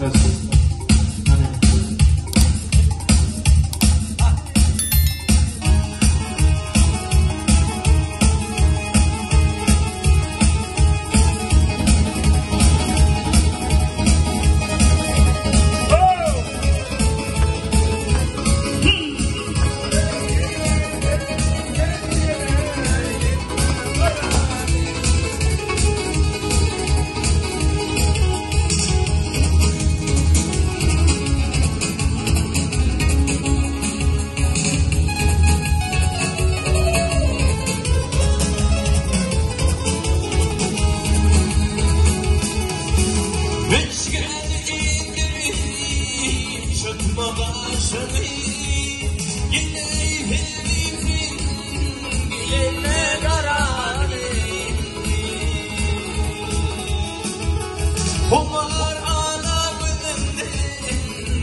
That's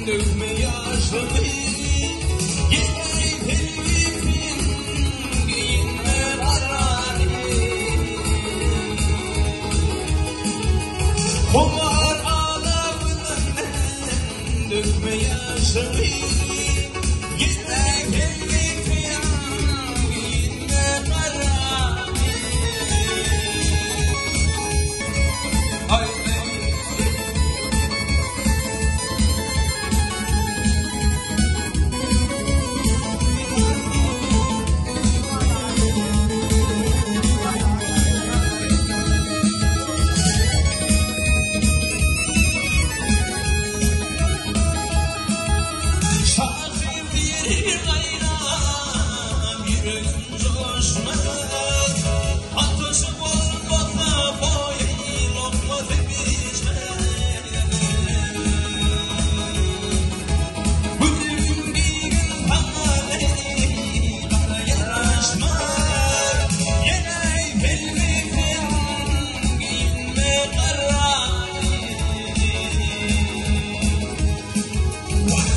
dövme yaşımı Yine herimin bileğine kararı Kumar ağlamından dökme yaşımı Yine Wow.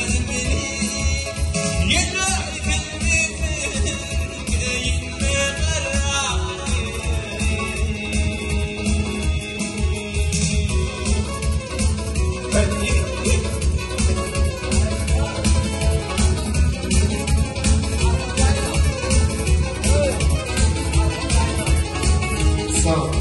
yourself.